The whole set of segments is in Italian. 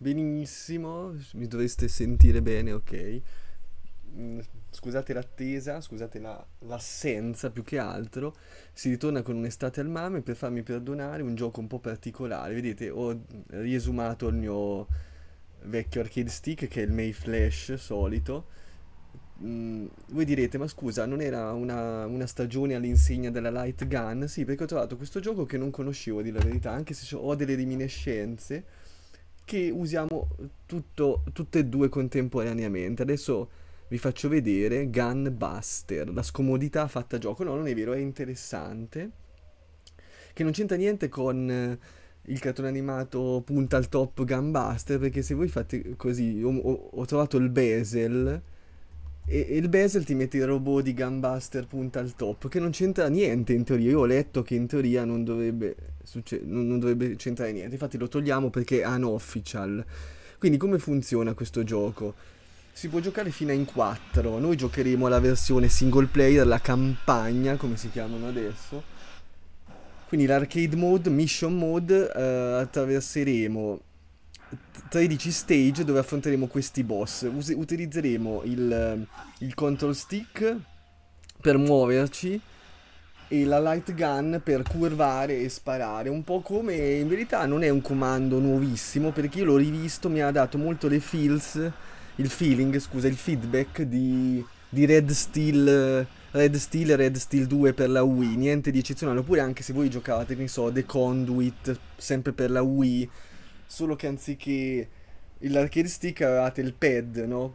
Benissimo, mi dovreste sentire bene, ok. Mm, Scusate l'attesa, scusate la- l'assenza più che altro. Si ritorna con un'estate al mame per farmi perdonare un gioco un po' particolare. Vedete, ho riesumato il mio vecchio arcade stick che è il May Flash solito. Mm, voi direte, ma scusa, non era una, una stagione all'insegna della Light Gun? Sì, perché ho trovato questo gioco che non conoscevo, di la verità, anche se ho delle reminiscenze che usiamo tutto, tutte e due contemporaneamente. Adesso vi faccio vedere Gunbuster, la scomodità fatta a gioco. No, non è vero, è interessante. Che non c'entra niente con eh, il cartone animato punta al top Gunbuster, perché se voi fate così, ho- ho trovato il bezel. E, e il bezel ti mette il robot di Gunbuster punta al top, che non c'entra niente in teoria. Io ho letto che in teoria non dovrebbe, non, non dovrebbe c'entrare niente. Infatti lo togliamo perché è unofficial. Quindi come funziona questo gioco? Si può giocare fino a in 4. Noi giocheremo la versione single player, la campagna, come si chiamano adesso. Quindi l'arcade mode, mission mode, eh, attraverseremo 13 stage dove affronteremo questi boss. Us- utilizzeremo il, il control stick per muoverci e la light gun per curvare e sparare. Un po' come in verità non è un comando nuovissimo perché io l'ho rivisto, mi ha dato molto le feels, il feeling, scusa, il feedback di, di Red Steel. Red Steel e Red Steel 2 per la Wii, niente di eccezionale. Oppure anche se voi giocavate, che ne so, The Conduit, sempre per la Wii, solo che anziché l'arcade stick avevate il pad, no?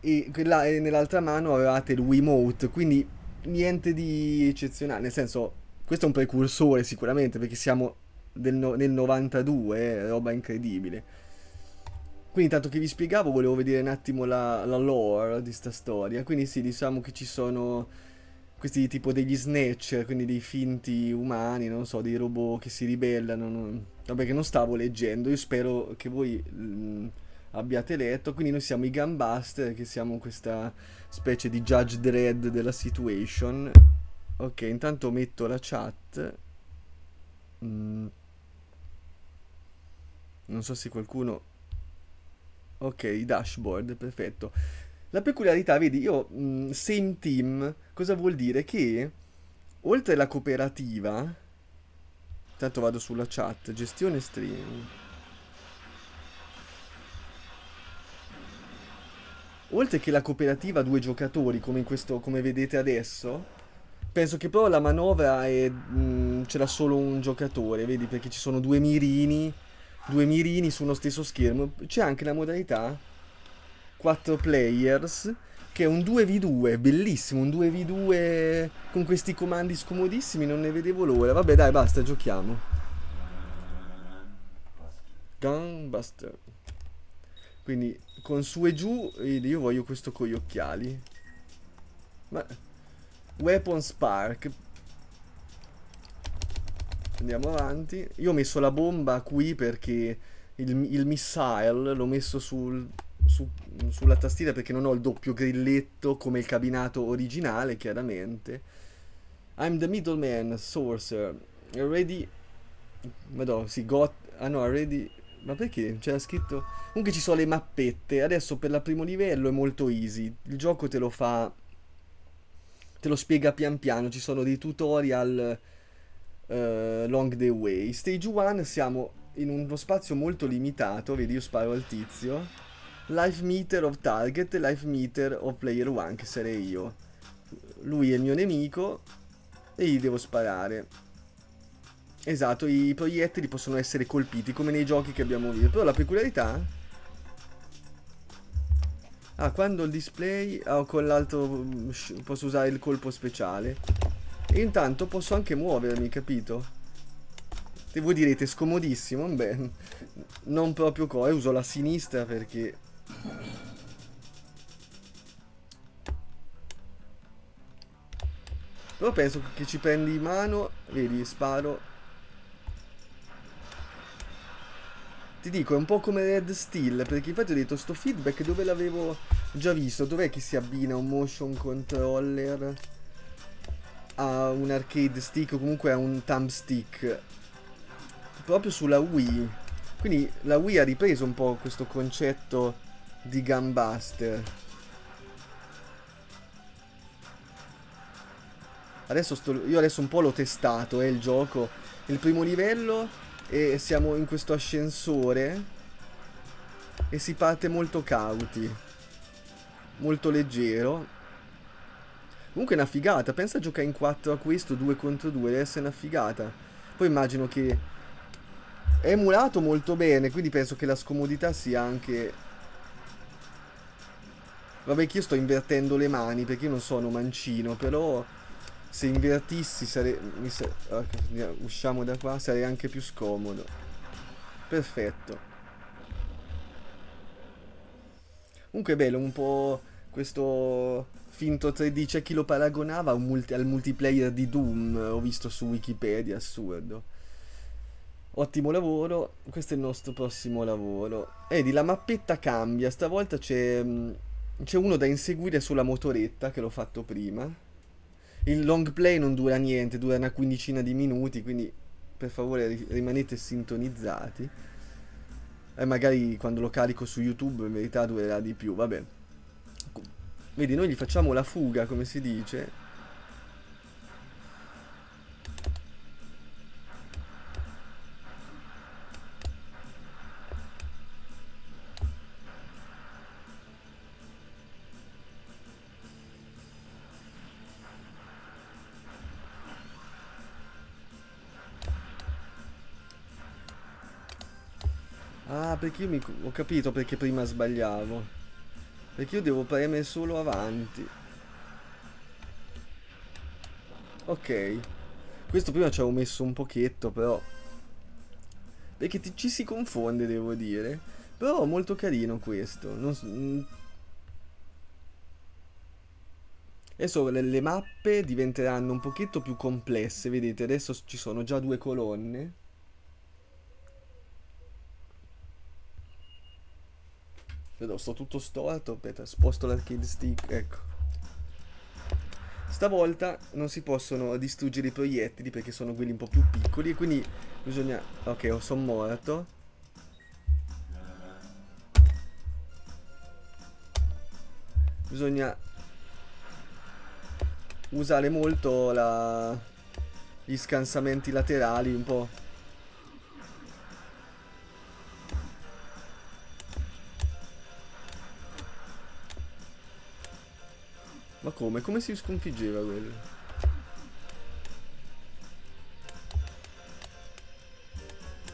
E, quella- e nell'altra mano avevate il Wiimote, quindi niente di eccezionale. Nel senso, questo è un precursore sicuramente, perché siamo no- nel 92, eh, roba incredibile. Quindi, tanto che vi spiegavo, volevo vedere un attimo la, la lore di sta storia. Quindi, sì, diciamo che ci sono questi tipo degli snatcher, quindi dei finti umani, non so, dei robot che si ribellano. non- Vabbè, che non stavo leggendo. Io spero che voi mm, abbiate letto. Quindi, noi siamo i Gunbuster, che siamo questa specie di Judge Dredd della situation. Ok, intanto metto la chat. Mm, non so se qualcuno. Ok, dashboard, perfetto. La peculiarità, vedi, io, mh, same team, cosa vuol dire? Che oltre alla cooperativa, tanto vado sulla chat, gestione stream. Oltre che la cooperativa due giocatori, come in questo, come vedete adesso, penso che però la manovra è, mh, c'era solo un giocatore, vedi, perché ci sono due mirini, due mirini su uno stesso schermo. C'è anche la modalità 4 players che è un 2v2, bellissimo, un 2v2 con questi comandi scomodissimi, non ne vedevo l'ora. Vabbè, dai, basta, giochiamo. Gunbuster. Quindi con su e giù io voglio questo con gli occhiali. Ma Weapon Spark. Andiamo avanti. Io ho messo la bomba qui perché il, il missile l'ho messo sul, su- sulla tastiera perché non ho il doppio grilletto come il cabinato originale, chiaramente. I'm the middleman, sorcerer. Ready. Madonna, sì, got. Ah no, ready. Ma perché? C'era scritto. Comunque ci sono le mappette. Adesso per il primo livello è molto easy. Il gioco te lo fa. Te lo spiega pian piano. Ci sono dei tutorial eh, long the way. Stage 1 siamo in uno spazio molto limitato. Vedi, io sparo al tizio. Life meter of target, life meter of player 1, che sarei io. Lui è il mio nemico e gli devo sparare. Esatto, i proiettili possono essere colpiti come nei giochi che abbiamo visto. Però la peculiarità... Ah, quando il display... Ah, con l'altro mm, posso usare il colpo speciale. E intanto posso anche muovermi, capito? E voi direte, scomodissimo. Beh, non proprio co. E uso la sinistra perché... Però penso che ci prendi in mano, vedi, sparo. Ti dico, è un po' come Red Steel, perché infatti ho detto sto feedback dove l'avevo già visto, dov'è che si abbina un motion controller a un arcade stick o comunque a un thumb stick? Proprio sulla Wii. Quindi la Wii ha ripreso un po' questo concetto di Gunbuster. Adesso sto, io adesso un po' l'ho testato, eh, il gioco. Il primo livello e siamo in questo ascensore e si parte molto cauti. Molto leggero. Comunque è una figata, pensa a giocare in 4 a questo, 2 contro 2, deve essere una figata. Poi immagino che è emulato molto bene, quindi penso che la scomodità sia anche... Vabbè che io sto invertendo le mani perché io non sono mancino, però se invertissi sarei... Sa... Usciamo da qua, sarei anche più scomodo. Perfetto. Comunque è bello un po' questo finto 3D. C'è chi lo paragonava multi al multiplayer di Doom, ho visto su Wikipedia, assurdo. Ottimo lavoro, questo è il nostro prossimo lavoro. Vedi, la mappetta cambia, stavolta c'è, c'è uno da inseguire sulla motoretta, che l'ho fatto prima. Il long play non dura niente, dura una quindicina di minuti, quindi per favore rimanete sintonizzati. E magari quando lo carico su YouTube in verità durerà di più, vabbè. Vedi, noi gli facciamo la fuga, come si dice. Perché io mi... ho capito perché prima sbagliavo. Perché io devo premere solo avanti. Ok. Questo prima ci avevo messo un pochetto, però... Perché ti, ci si confonde, devo dire. Però molto carino questo. Non, mm. Adesso le, le mappe diventeranno un pochetto più complesse, vedete? Adesso ci sono già due colonne. Vedo, sto tutto storto. Aspetta, sposto l'arcade stick. Ecco. Stavolta non si possono distruggere i proiettili perché sono quelli un po' più piccoli e quindi bisogna... Ok, sono morto. Bisogna usare molto la... gli scansamenti laterali un po'. Ma come? Come si sconfiggeva quello?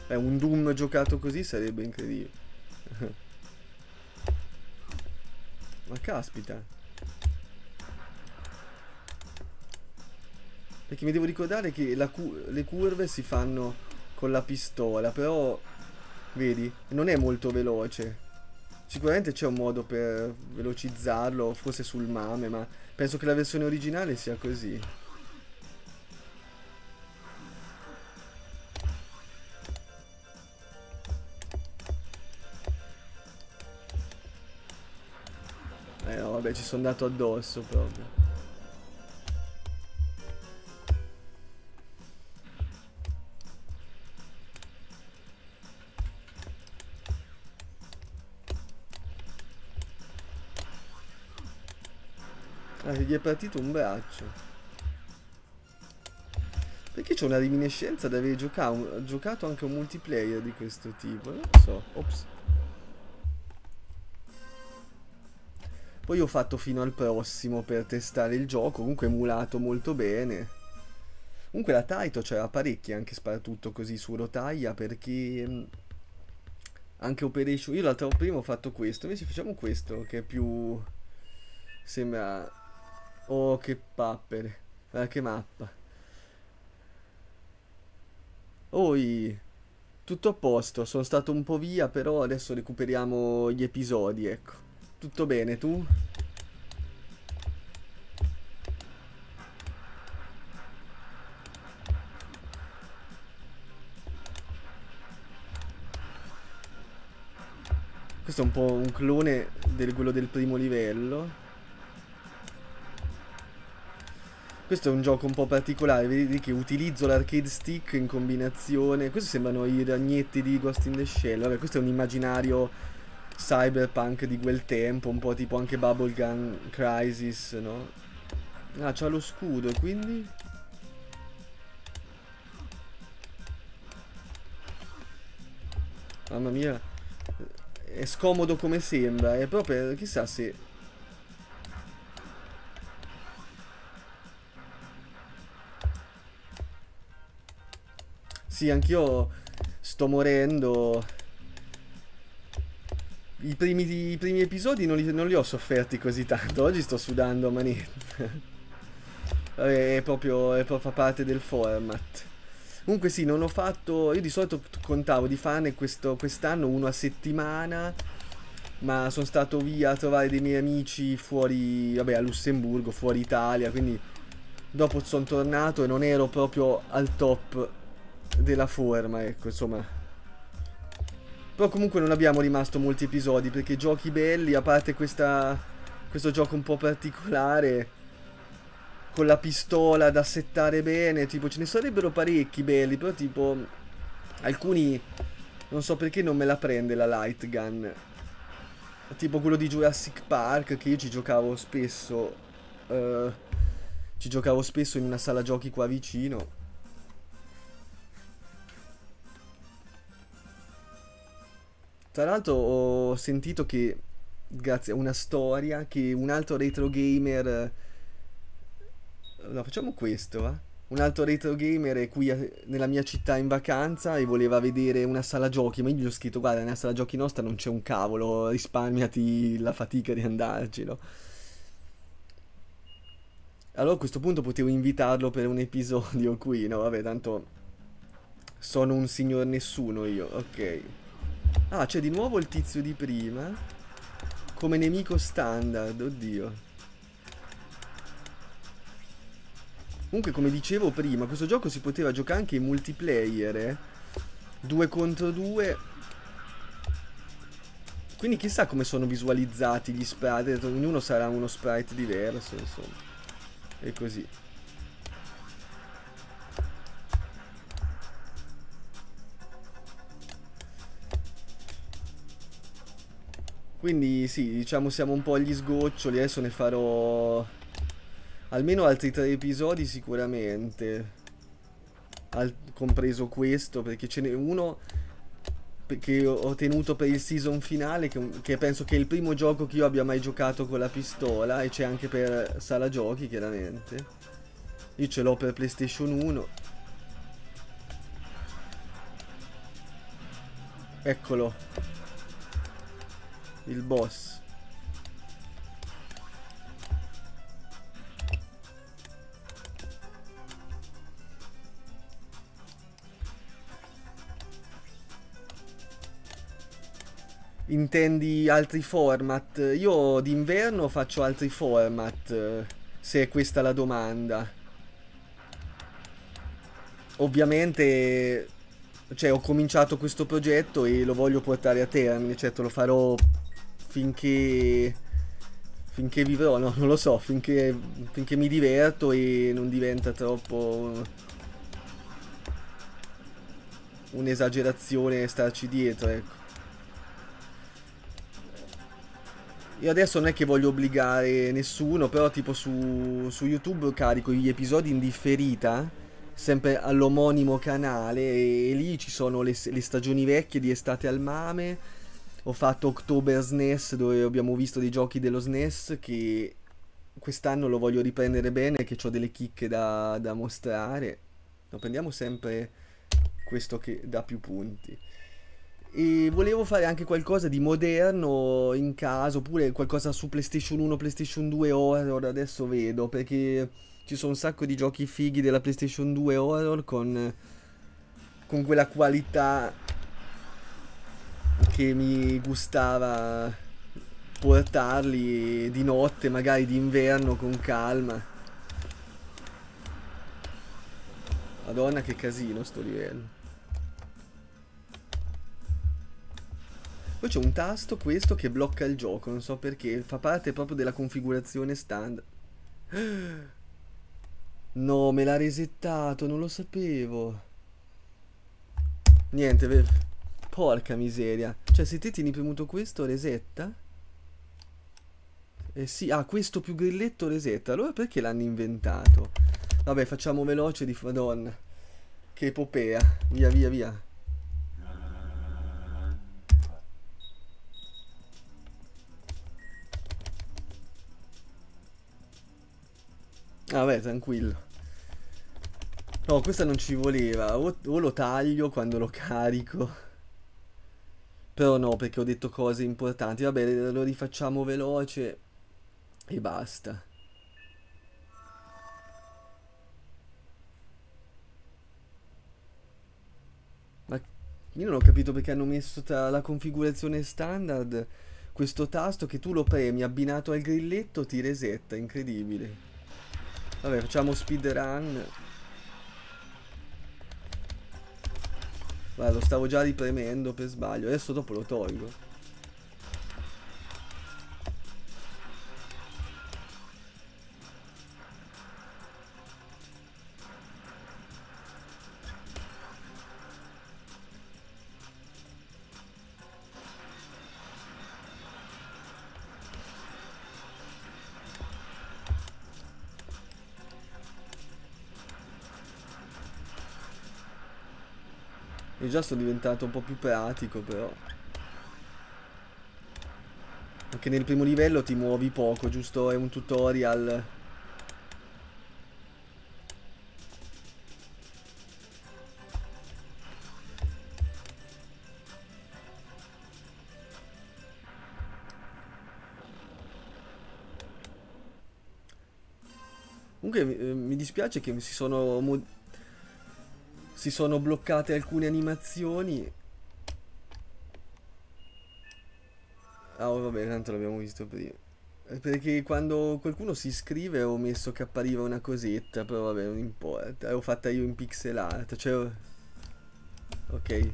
Eh, un Doom giocato così sarebbe incredibile. Ma caspita. Perché mi devo ricordare che cu le curve si fanno con la pistola, però... Vedi? Non è molto veloce. Sicuramente c'è un modo per velocizzarlo, forse sul mame, ma penso che la versione originale sia così. Eh no, vabbè, ci sono andato addosso proprio. Gli è partito un braccio. Perché c'è una riminiscenza di aver giocato, giocato anche un multiplayer di questo tipo? Non lo so. Ops. Poi ho fatto fino al prossimo per testare il gioco, comunque emulato molto bene. Comunque la Taito c'era parecchia anche sparatutto così su rotaia perché mm, anche Operation... Io l'altro prima ho fatto questo, invece facciamo questo che è più... Sembra Oh, che pappere. Guarda che mappa. Oi. Tutto a posto, sono stato un po' via, però adesso recuperiamo gli episodi, ecco. Tutto bene, tu? Questo è un po' un clone di quello del primo livello. Questo è un gioco un po' particolare, vedi che utilizzo l'arcade stick in combinazione. Questi sembrano i ragnetti di Ghost in the Shell. Vabbè, questo è un immaginario cyberpunk di quel tempo, un po' tipo anche Bubblegum Crisis, no? Ah, c'ha lo scudo, quindi... Mamma mia, è scomodo come sembra, è proprio, chissà se... Sì, anch'io sto morendo. I primi, I primi, episodi non li, non li, ho sofferti così tanto. Oggi sto sudando a manetta. è proprio, è proprio fa parte del format. Comunque sì, non ho fatto... Io di solito contavo di farne quest'anno uno a settimana. Ma sono stato via a trovare dei miei amici fuori... Vabbè, a Lussemburgo, fuori Italia. Quindi dopo sono tornato e non ero proprio al top della forma, ecco, insomma. Però comunque non abbiamo rimasto molti episodi perché giochi belli, a parte questa, questo gioco un po' particolare, con la pistola da settare bene, tipo ce ne sarebbero parecchi belli, però tipo alcuni non so perché non me la prende la light gun. Tipo quello di Jurassic Park che io ci giocavo spesso. Uh, ci giocavo spesso in una sala giochi qua vicino. Tra l'altro ho sentito che, grazie a una storia, che un altro retro gamer... No, facciamo questo, va? Un altro retro gamer è qui a, nella mia città in vacanza e voleva vedere una sala giochi, ma io gli ho scritto, guarda, nella sala giochi nostra non c'è un cavolo, risparmiati la fatica di andarci, no? Allora a questo punto potevo invitarlo per un episodio qui, no? Vabbè, tanto sono un signor nessuno io, ok. Ah, c'è di nuovo il tizio di prima. Come nemico standard, oddio. Comunque, come dicevo prima, questo gioco si poteva giocare anche in multiplayer, eh? Due contro due. Quindi chissà come sono visualizzati gli sprite. Ognuno sarà uno sprite diverso, insomma. E così. Quindi sì, diciamo siamo un po' agli sgoccioli, adesso ne farò almeno altri tre episodi sicuramente. Al compreso questo, perché ce n'è uno che ho tenuto per il season finale, che, che, penso che è il primo gioco che io abbia mai giocato con la pistola, e c'è anche per sala giochi chiaramente. Io ce l'ho per PlayStation 1. Eccolo il boss. Intendi altri format? Io d'inverno faccio altri format, se è questa la domanda. Ovviamente, cioè ho cominciato questo progetto e lo voglio portare a termine, certo lo farò finché finché vivrò, no, non lo so, finché, finché mi diverto e non diventa troppo un'esagerazione starci dietro, ecco. Io adesso non è che voglio obbligare nessuno, però tipo su, su YouTube carico gli episodi in differita, sempre all'omonimo canale, e, e lì ci sono le, le stagioni vecchie di Estate al Mame, ho fatto October SNES dove abbiamo visto dei giochi dello SNES che quest'anno lo voglio riprendere bene, che ho delle chicche da, da mostrare. Lo prendiamo sempre questo che dà più punti. E volevo fare anche qualcosa di moderno in caso, oppure qualcosa su PlayStation 1, PlayStation 2 horror, adesso vedo, perché ci sono un sacco di giochi fighi della PlayStation 2 horror con, con quella qualità che mi gustava portarli di notte, magari d'inverno con calma. Madonna che casino sto livello. Poi c'è un tasto, questo, che blocca il gioco, non so perché, fa parte proprio della configurazione standard. No, me l'ha resettato, non lo sapevo. Niente, ve- porca miseria. Cioè, se te tieni premuto questo, resetta? Eh sì, ah, questo più grilletto resetta. Allora perché l'hanno inventato? Vabbè, facciamo veloce di Madonna. Che epopea. Via, via, via. Ah, tranquillo. No, questa non ci voleva. O, o lo taglio quando lo carico. Però no, perché ho detto cose importanti. Vabbè, lo rifacciamo veloce e basta. Ma io non ho capito perché hanno messo tra la configurazione standard questo tasto che tu lo premi abbinato al grilletto ti resetta, incredibile. Vabbè, facciamo speedrun. Guarda, lo stavo già ripremendo per sbaglio. Adesso dopo lo tolgo. Già sono diventato un po' più pratico però. Anche nel primo livello ti muovi poco, giusto? È un tutorial. Comunque eh, mi dispiace che si sono si sono bloccate alcune animazioni. Ah, oh, vabbè, tanto l'abbiamo visto prima. Perché quando qualcuno si iscrive ho messo che appariva una cosetta, però vabbè, non importa. L'ho fatta io in pixel art, cioè... Ok.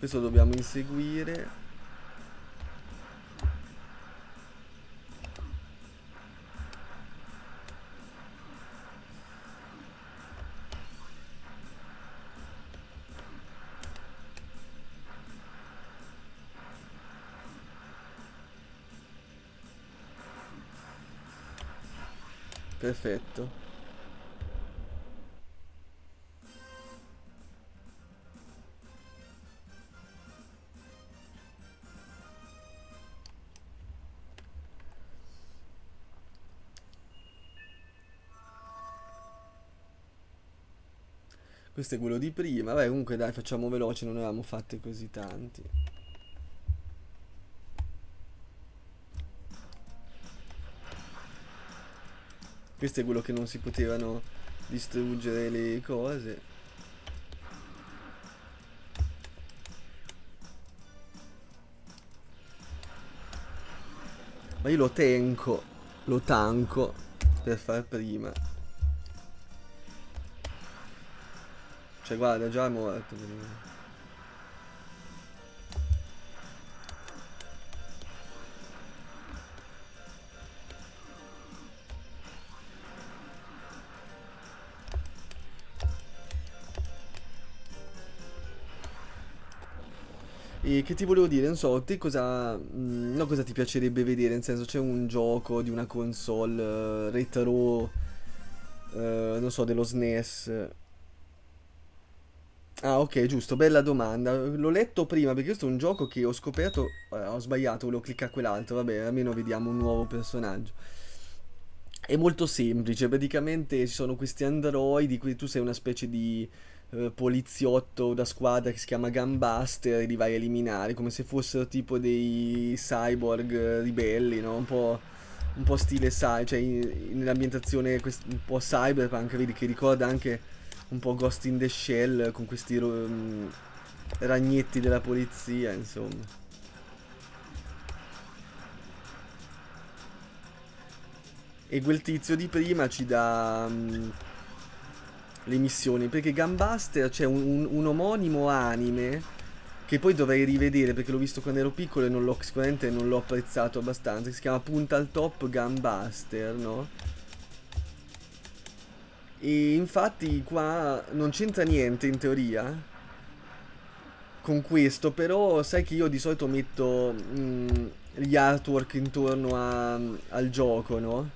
Questo dobbiamo inseguire. Perfetto. Questo è quello di prima. Vabbè, comunque dai, facciamo veloce, non ne avevamo fatte così tanti. Questo è quello che non si potevano distruggere le cose. Ma io lo tenco, lo tanco per far prima. Cioè guarda, già è morto. E che ti volevo dire, non so, te cosa, mm, no, cosa ti piacerebbe vedere? Nel senso, c'è un gioco di una console uh, retro, uh, non so, dello SNES. Ah, ok, giusto, bella domanda. L'ho letto prima perché questo è un gioco che ho scoperto. Eh, ho sbagliato, volevo cliccare quell'altro. Vabbè, almeno vediamo un nuovo personaggio. È molto semplice, praticamente ci sono questi androidi, tu sei una specie di eh, poliziotto da squadra che si chiama Gunbuster e li vai a eliminare come se fossero tipo dei cyborg eh, ribelli, no? Un po', un po stile sai, cioè nell'ambientazione un po' cyberpunk, vedi che ricorda anche un po' Ghost in the Shell con questi um, ragnetti della polizia, insomma. E quel tizio di prima ci dà... Um, le missioni perché Gunbuster c'è un, un, un, omonimo anime che poi dovrei rivedere perché l'ho visto quando ero piccolo e non l'ho sicuramente non l'ho apprezzato abbastanza si chiama Punta al Top Gunbuster no? E infatti qua non c'entra niente in teoria con questo, però sai che io di solito metto mh, mm, gli artwork intorno a, al gioco, no?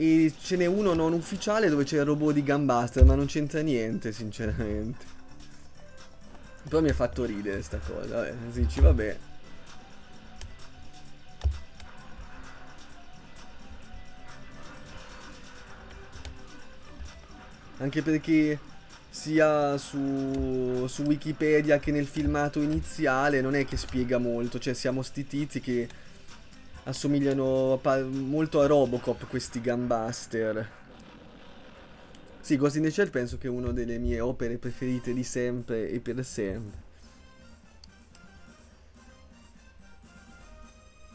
E ce n'è uno non ufficiale dove c'è il robot di Gunbuster, ma non c'entra niente, sinceramente. Però mi ha fatto ridere sta cosa, vabbè, dici, vabbè. Anche perché sia su, su, Wikipedia che nel filmato iniziale non è che spiega molto, cioè siamo sti tizi che assomigliano molto a Robocop questi Gunbuster. Sì, Ghost in the Shell penso che è una delle mie opere preferite di sempre e per sempre.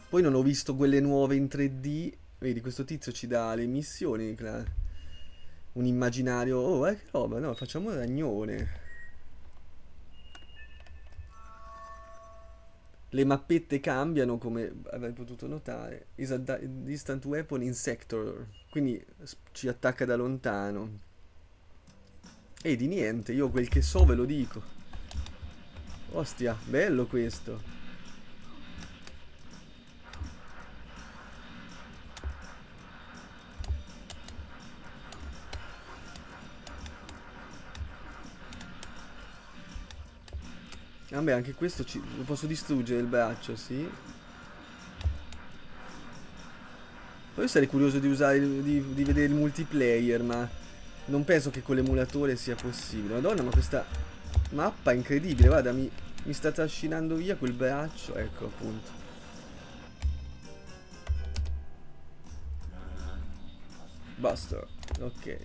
Poi non ho visto quelle nuove in 3D. Vedi, questo tizio ci dà le missioni, un immaginario. Oh, eh, che roba, no, facciamo un ragnone. Le mappette cambiano come avrei potuto notare. Is a distant weapon in sector. Quindi ci attacca da lontano. E di niente, io quel che so ve lo dico. Ostia, bello questo. Vabbè, anche questo ci... lo posso distruggere il braccio, sì. Poi sarei curioso di usare, di, di vedere il multiplayer, ma non penso che con l'emulatore sia possibile. Madonna, ma questa mappa è incredibile, guarda, mi, mi sta trascinando via quel braccio, ecco appunto. Buster, ok.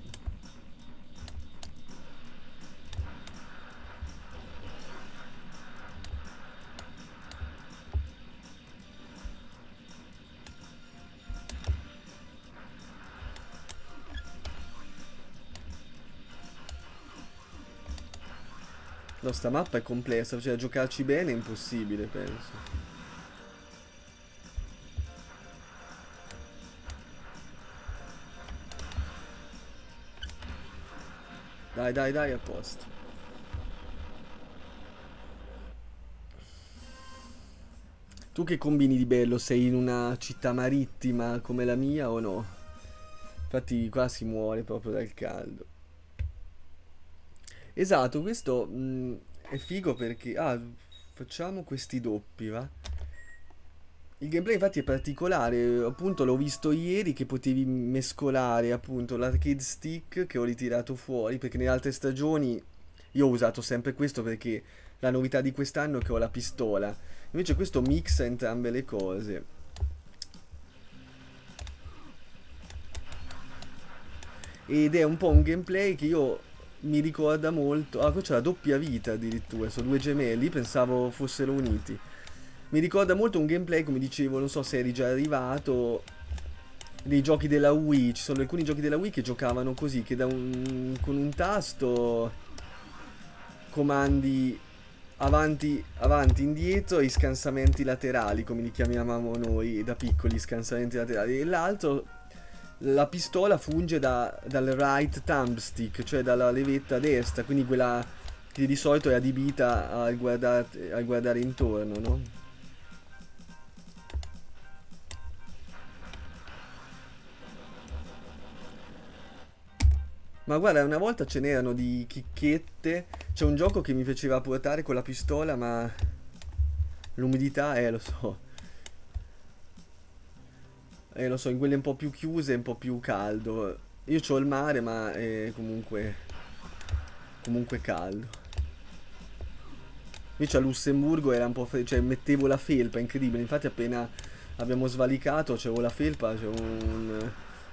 No, sta mappa è complessa, cioè giocarci bene è impossibile, penso. Dai, dai, dai, a posto. Tu che combini di bello? Sei in una città marittima come la mia o no? Infatti qua si muore proprio dal caldo. Esatto, questo mh, mm, è figo perché... Ah, facciamo questi doppi, va? Il gameplay infatti è particolare, appunto l'ho visto ieri che potevi mescolare appunto l'arcade stick che ho ritirato fuori perché nelle altre stagioni io ho usato sempre questo perché la novità di quest'anno è che ho la pistola. Invece questo mixa entrambe le cose. Ed è un po' un gameplay che io mi ricorda molto... Ah, qua c'è la doppia vita addirittura, sono due gemelli, pensavo fossero uniti. Mi ricorda molto un gameplay, come dicevo, non so se eri già arrivato, dei giochi della Wii. Ci sono alcuni giochi della Wii che giocavano così, che un, con un tasto comandi avanti, avanti, indietro e scansamenti laterali, come li chiamavamo noi da piccoli, scansamenti laterali. E l'altro la pistola funge da, dal right thumbstick, cioè dalla levetta destra, quindi quella che di solito è adibita al guardare, al guardare intorno, no? Ma guarda, una volta ce n'erano di chicchette. C'è un gioco che mi piaceva portare con la pistola, ma l'umidità, eh, lo so. Eh, lo so, in quelle un po' più chiuse un po' più caldo. Io ho il mare, ma è comunque... Comunque caldo. Invece a Lussemburgo era un po'... Cioè, mettevo la felpa, incredibile. Infatti appena abbiamo svalicato, c'avevo la felpa, c'è un,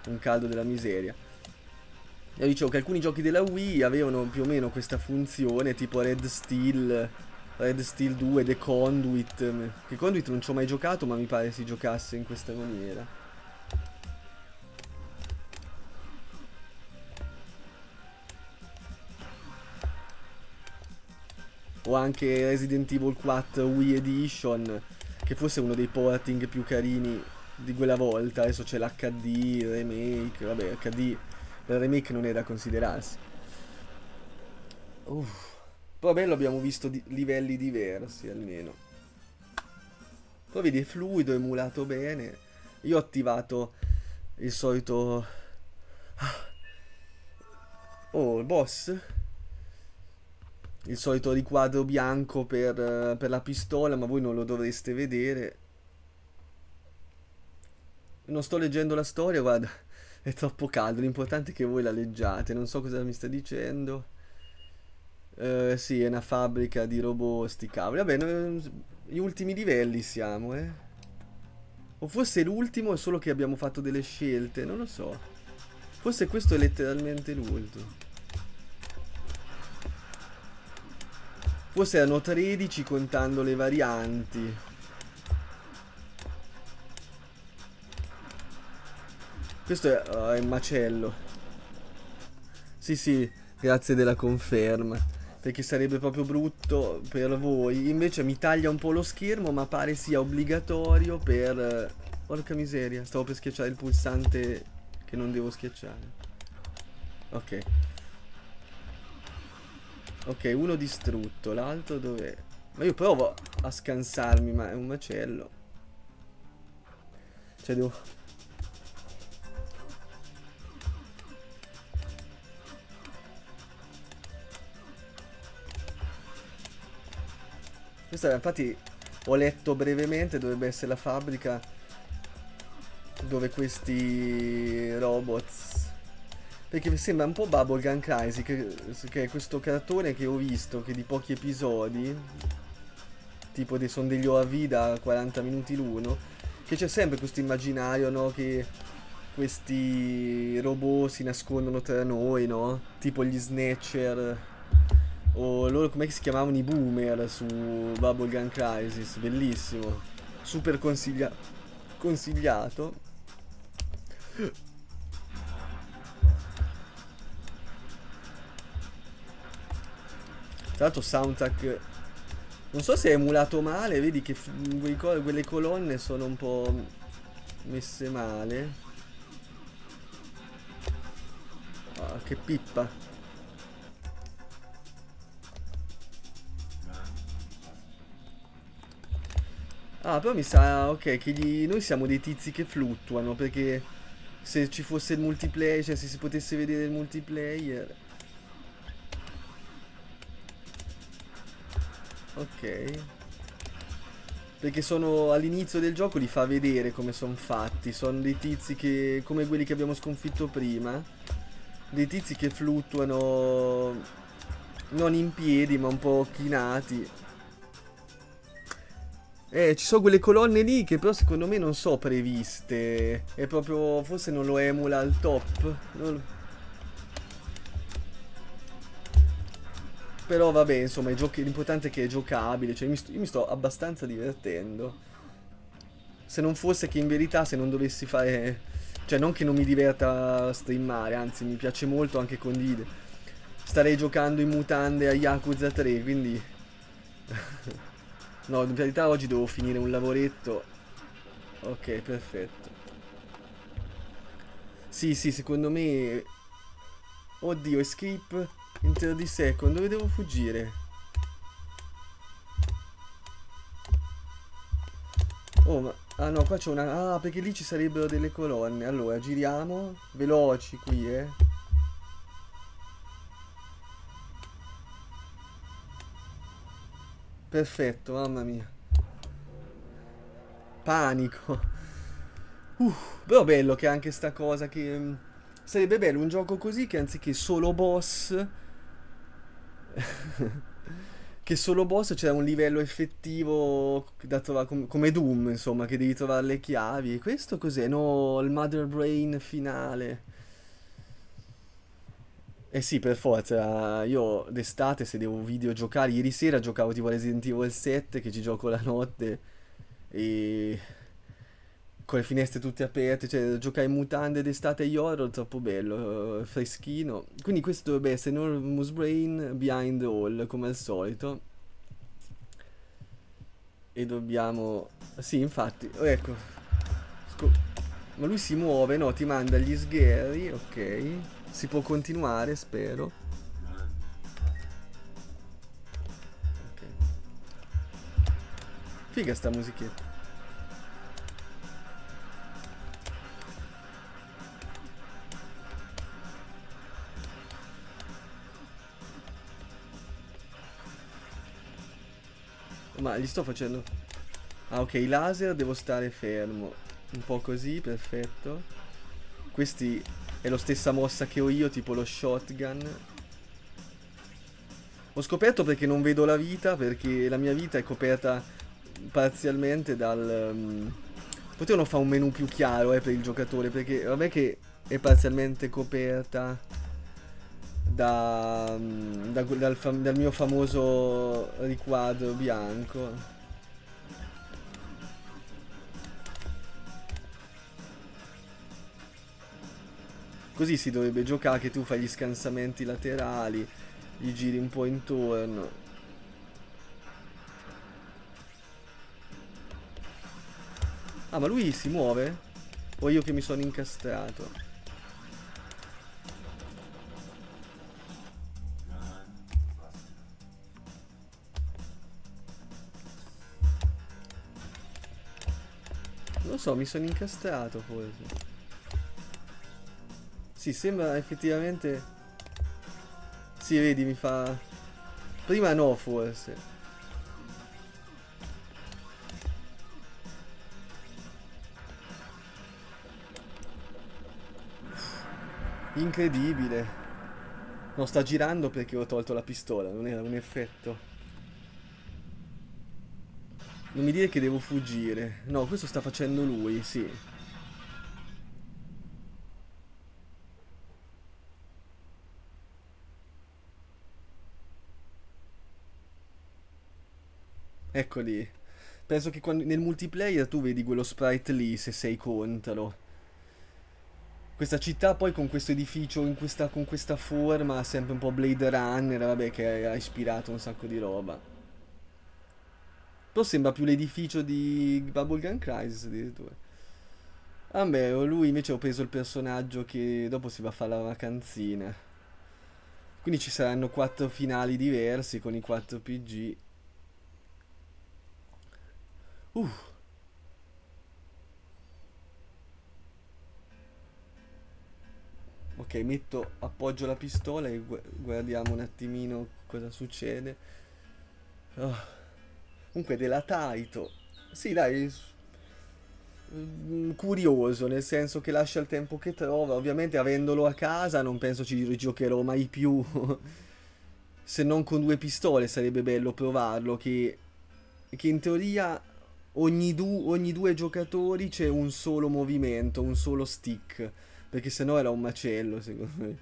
un caldo della miseria. E dicevo che alcuni giochi della Wii avevano più o meno questa funzione, tipo Red Steel, Red Steel 2, The Conduit. Che Conduit non ci ho mai giocato, ma mi pare si giocasse in questa maniera. O anche Resident Evil 4 Wii Edition, che fosse uno dei porting più carini di quella volta. Adesso c'è l'HD, remake, vabbè, HD del remake non è da considerarsi. Uff. Poi bello abbiamo visto di livelli diversi almeno. Poi vedi è fluido, emulato bene. Io ho attivato il solito... Oh, il boss? Il solito riquadro bianco per, per la pistola, ma voi non lo dovreste vedere. Non sto leggendo la storia, guarda, è troppo caldo, l'importante è che voi la leggiate, non so cosa mi sta dicendo. Eh, sì, è una fabbrica di robot, sti cavoli. Vabbè, noi, gli ultimi livelli siamo, eh. O forse l'ultimo è solo che abbiamo fatto delle scelte, non lo so. Forse questo è letteralmente l'ultimo. Forse erano 13 contando le varianti. Questo è, uh, è macello. Sì, sì, grazie della conferma. Perché sarebbe proprio brutto per voi. Invece mi taglia un po' lo schermo, ma pare sia obbligatorio per... Porca miseria, stavo per schiacciare il pulsante che non devo schiacciare. Ok. Ok, uno distrutto, l'altro dov'è? Ma io provo a scansarmi, ma è un macello. Cioè devo... Questa infatti ho letto brevemente, dovrebbe essere la fabbrica dove questi robots perché mi sembra un po' Bubblegum Crisis, che, che è questo cartone che ho visto, che di pochi episodi, tipo dei, sono degli OAV da 40 minuti l'uno, che c'è sempre questo immaginario, no, che questi robot si nascondono tra noi, no? Tipo gli Snatcher, o loro come si chiamavano i Boomer su Bubblegum Crisis, bellissimo, super consiglia consigliato. Tra l'altro soundtrack Non so se è emulato male Vedi che quelle colonne sono un po' Messe male. Oh, Che pippa. Ah però mi sa Ok che gli, noi siamo dei tizi che fluttuano Perché se ci fosse il multiplayer Cioè se si potesse vedere il multiplayer Ok. Perché sono all'inizio del gioco li fa vedere come sono fatti. Sono dei tizi che. come quelli che abbiamo sconfitto prima. Dei tizi che fluttuano. Non in piedi, ma un po' chinati. Eh, ci sono quelle colonne lì che però secondo me non so previste. È proprio. forse non lo emula al top. Non... Però vabbè, insomma, l'importante è che è giocabile, cioè mi io mi sto abbastanza divertendo. Se non fosse che in verità se non dovessi fare... Cioè non che non mi diverta streamare, anzi mi piace molto anche condividere. Starei giocando in mutande a Yakuza 3, quindi... no, in verità oggi devo finire un lavoretto. Ok, perfetto. Sì, sì, secondo me... Oddio, escape... In 30 second, dove devo fuggire? Oh, ma... Ah no, qua c'è una... Ah, perché lì ci sarebbero delle colonne. Allora, giriamo. Veloci qui, eh. Perfetto, mamma mia. Panico. Uh, però bello che anche sta cosa che... Mm, sarebbe bello un gioco così che anziché solo boss che solo boss c'è un livello effettivo da trovare com come Doom, insomma, che devi trovare le chiavi. Questo cos'è? No, il Mother Brain finale. Eh sì, per forza, io d'estate se devo videogiocare, ieri sera giocavo tipo Resident Evil 7 che ci gioco la notte e con le finestre tutte aperte, cioè giocare in mutande d'estate agli horror, troppo bello, freschino. Quindi questo dovrebbe essere Enormous Brain Behind All, come al solito. E dobbiamo... Sì, infatti, oh, ecco. Sco... Ma lui si muove, no? Ti manda gli sgherri, ok. Si può continuare, spero. Figa sta musichetta. Ma gli sto facendo... Ah ok, i laser devo stare fermo. Un po' così, perfetto. Questi è la stessa mossa che ho io, tipo lo shotgun. Ho scoperto perché non vedo la vita, perché la mia vita è coperta parzialmente dal... Um... Potevano fare un menu più chiaro eh, per il giocatore, perché vabbè che è parzialmente coperta da, da, dal, dal mio famoso riquadro bianco. Così si dovrebbe giocare che tu fai gli scansamenti laterali, gli giri un po' intorno. Ah, ma lui si muove? O io che mi sono incastrato? So, mi sono incastrato forse. Sì, sembra effettivamente... Sì, vedi, mi fa... Prima no, forse. Incredibile. Non sta girando perché ho tolto la pistola, non era un effetto. Non mi dire che devo fuggire. No, questo sta facendo lui, sì. Eccoli. Penso che quando, nel multiplayer tu vedi quello sprite lì se sei contro. Questa città poi con questo edificio questa, con questa forma, sempre un po' Blade Runner, vabbè che ha ispirato un sacco di roba. Però sembra più l'edificio di Bubblegum Crisis addirittura. Vabbè, lui invece ho preso il personaggio che dopo si va a fare la vacanzina. Quindi ci saranno quattro finali diversi con i quattro PG. Uh. Ok, metto, appoggio la pistola e guardiamo un attimino cosa succede. Oh. Comunque della Taito. Sì, dai. Mm, curioso, nel senso che lascia il tempo che trova. Ovviamente avendolo a casa non penso ci rigiocherò mai più. Se non con due pistole sarebbe bello provarlo. Che, che in teoria ogni, du, ogni due giocatori c'è un solo movimento, un solo stick. Perché sennò era un macello, secondo me.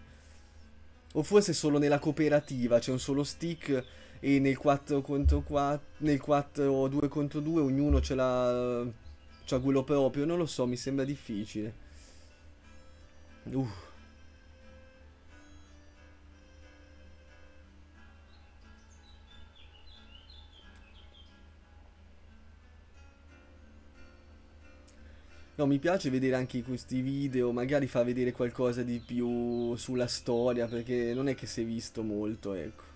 O forse solo nella cooperativa c'è un solo stick e nel 4 contro 4 nel 4 2 contro 2 ognuno ce l'ha c'ha quello proprio non lo so mi sembra difficile uh. No, mi piace vedere anche questi video, magari fa vedere qualcosa di più sulla storia, perché non è che si è visto molto, ecco.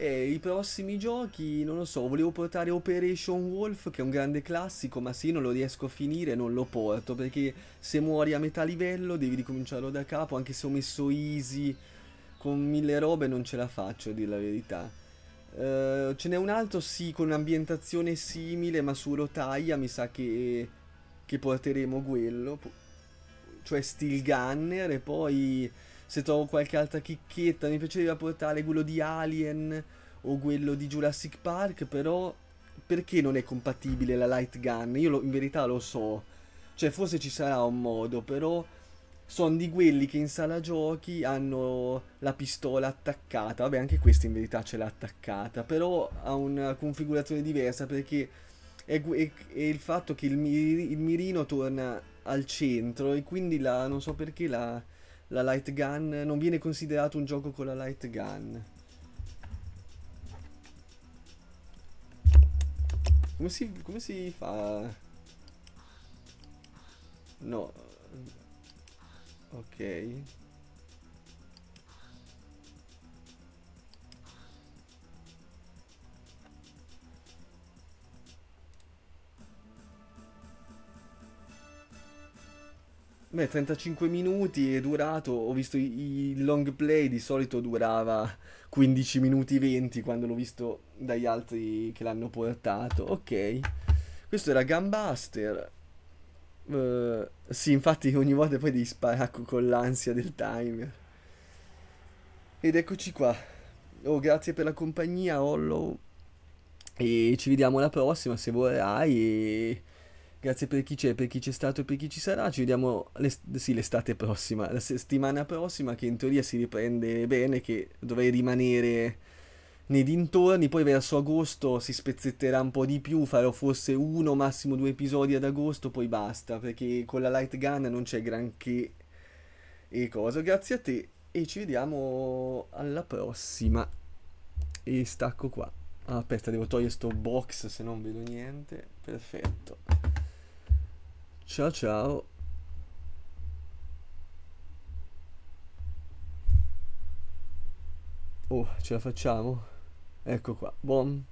E i prossimi giochi, non lo so, volevo portare Operation Wolf, che è un grande classico, ma se io non lo riesco a finire non lo porto, perché se muori a metà livello devi ricominciarlo da capo, anche se ho messo easy con mille robe non ce la faccio, a dire la verità. Uh, ce n'è un altro, sì, con un'ambientazione simile, ma su rotaia, mi sa che, che porteremo quello, cioè Steel Gunner, e poi se trovo qualche altra chicchetta. Mi piacerebbe portare quello di Alien o quello di Jurassic Park, però perché non è compatibile la light gun? Io lo, in verità lo so. Cioè, forse ci sarà un modo, però sono di quelli che in sala giochi hanno la pistola attaccata. Vabbè, anche questa in verità ce l'ha attaccata, però ha una configurazione diversa perché è, è, è il fatto che il, mir, il mirino torna al centro e quindi la, non so perché la la light gun, non viene considerato un gioco con la light gun. Come si, come si fa? No. Ok. Beh, 35 minuti è durato, ho visto i, i long play, di solito durava 15 minuti 20 quando l'ho visto dagli altri che l'hanno portato. Ok, questo era Gunbuster. Eh, sì, infatti ogni volta poi devi sparare co- con l'ansia del timer. Ed eccoci qua. Oh, grazie per la compagnia, Hollow. E ci vediamo alla prossima se vorrai. E grazie per chi c'è, per chi c'è stato e per chi ci sarà. Ci vediamo l'est- sì, l'estate prossima, la settimana prossima, che in teoria si riprende bene, che dovrei rimanere nei dintorni. Poi verso agosto si spezzetterà un po' di più. Farò forse uno, massimo due episodi ad agosto, poi basta. Perché con la light gun non c'è granché e cosa. Grazie a te. E ci vediamo alla prossima. E stacco qua. Ah, aspetta, devo togliere sto box se non vedo niente. Perfetto. Ciao ciao. Oh, ce la facciamo? Ecco qua. Bom.